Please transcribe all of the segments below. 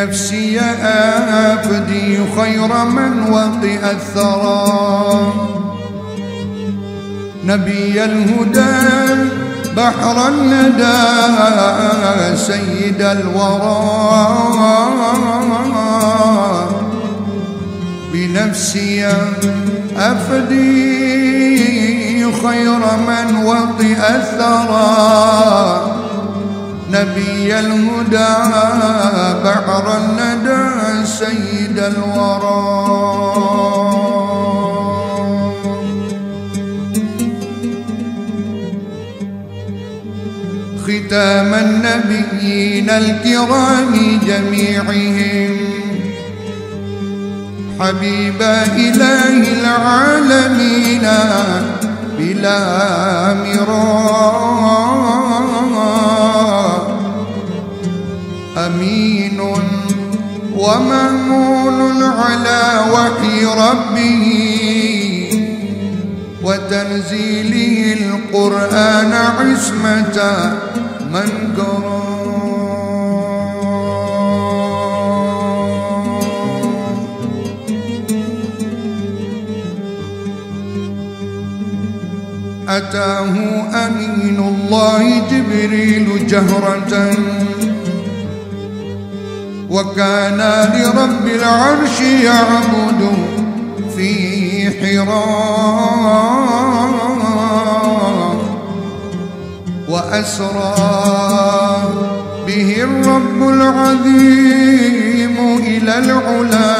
بنفسي أفدي خير من وطئ الثرى. نبي الهدى بحر الندى سيد الورى. بنفسي أفدي خير من وطئ الثرى. نبي الهدى بحر الندى سيد الورى. ختام النبيين الكرام جميعهم. حبيب إله العالمين بلا مراء ومأمون على وحي ربه وتنزيله القرآن عصمة من قرأ. أتاه أمين الله جبريل جهرة. وكان لرب العرش يعبد في حراء وأسرى به الرب العظيم إلى العلا.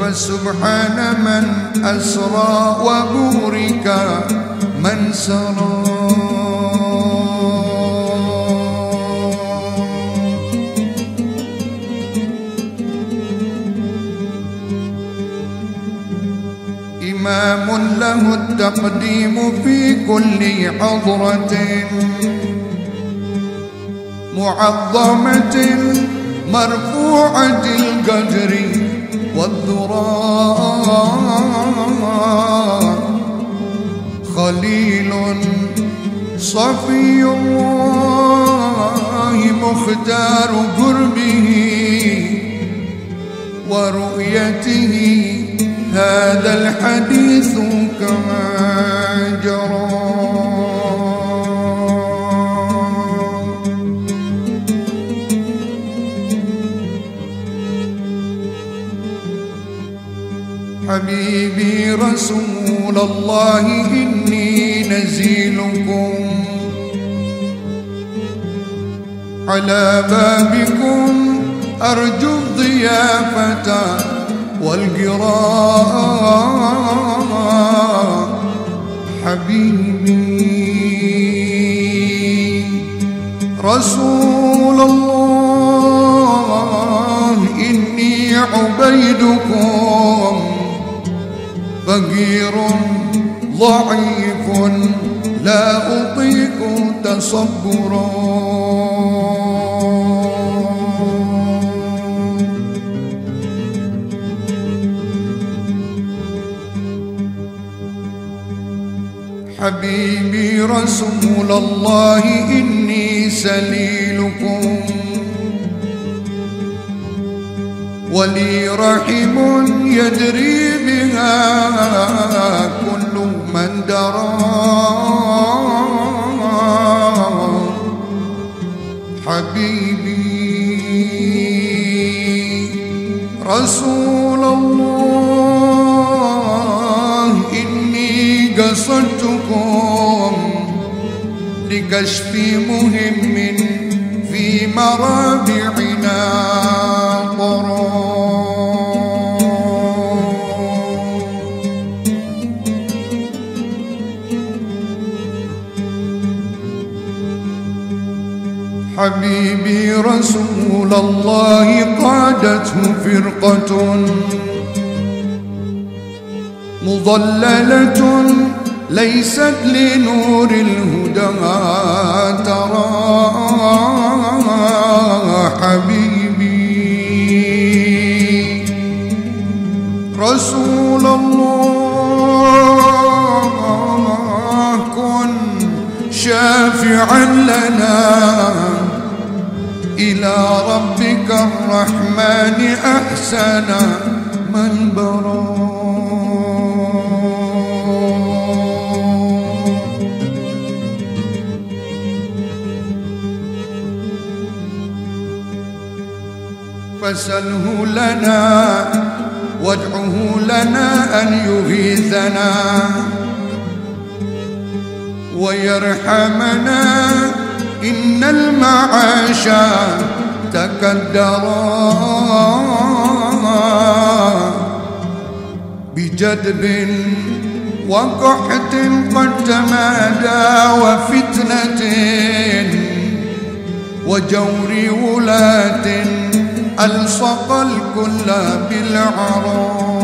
فسبحان من أسرى وبورك من سرى. إمام له التقديم في كل حضرة معظمة مرفوعة القدر والذراء. خليل صفي الله مختار قربه ورؤيته هذا الحديث. كما جرى حبيبي رسول الله إني نزيلكم على بابكم أرجو الضيافة. والقراء حبيبي. رسول الله إني عبيدكم فقير ضعيف لا أطيق تصبرا. رسول الله إني سليلكم. ولي رحم يدري بها كل من درى. حبيبي رسول الله إني قصدتكم. لكشف مهم في مرابعنا طرى حبيبي رسول الله قادته فرقة مضللة ليست لنور الهدى ترى حبيبي. رسول الله كن شافعا لنا. إلى ربك الرحمن أحسن من برا فسله لنا وادعه لنا أن يغيثنا ويرحمنا. إن المعاش تكدرا بجدب وقحط قد تمادى وفتنة وجور ولاة ألصق الكل بالعراء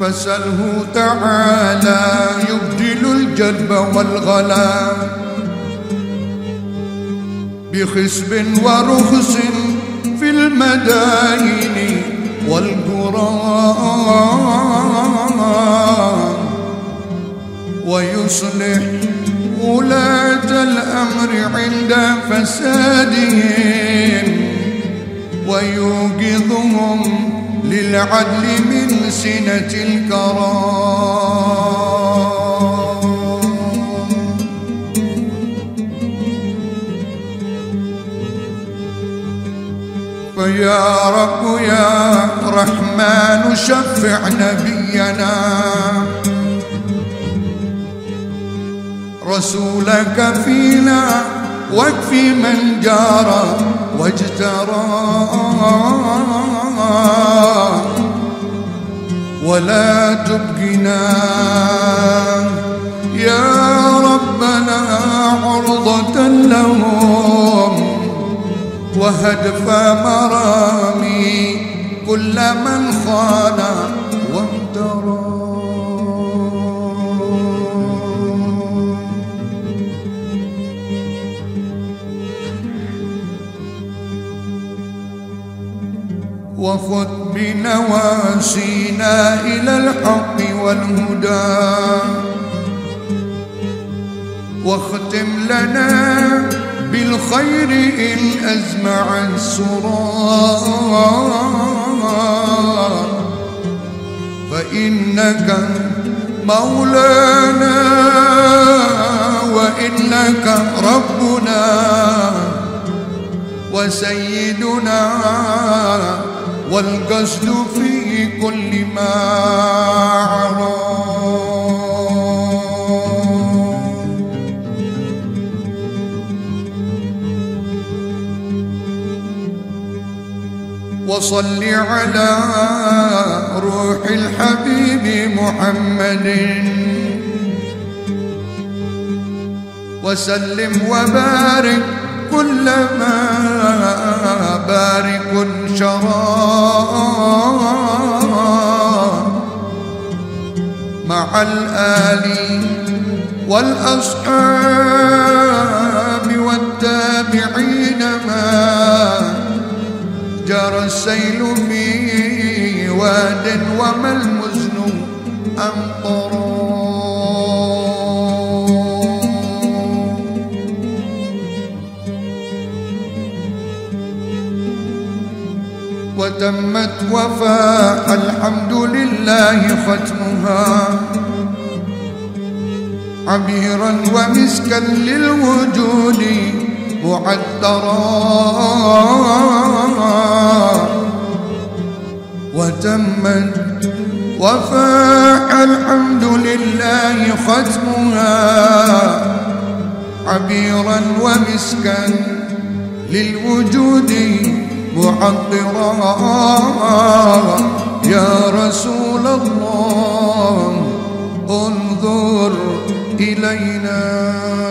فسله تعالى يبدل الجلب والغلا بخسب ورخص في المدائن والقرى ويصلح ولاة الأمر عند فسادهم ويوقظهم للعدل من سنة الكرام. فيا رب يا رحمن شفع نبينا. رسولك فينا واكفي من جار واجترى. ولا تبقنا يا ربنا عرضة لهم وهدف مرامي كل من خان وامترى. وخذ بنواسينا إلى الحق والهدى. واختم لنا بالخير إن أزمع السرار فإنك مولانا وإنك ربنا وسيدنا والقصد في كل ما عرى. وصل على روح الحبيب محمد. وسلم وبارك كلما بارك شرى مع الآل والأصحاب والتابعين ما جرى السيل في واد وما المزن أمطرا وتمت وفاء الحمد لله ختمها. عبيرا ومسكا للوجود معطرا وتمت وفاء الحمد لله ختمها عبيرا ومسكا للوجود معطرا يا رسول الله انظر إلينا.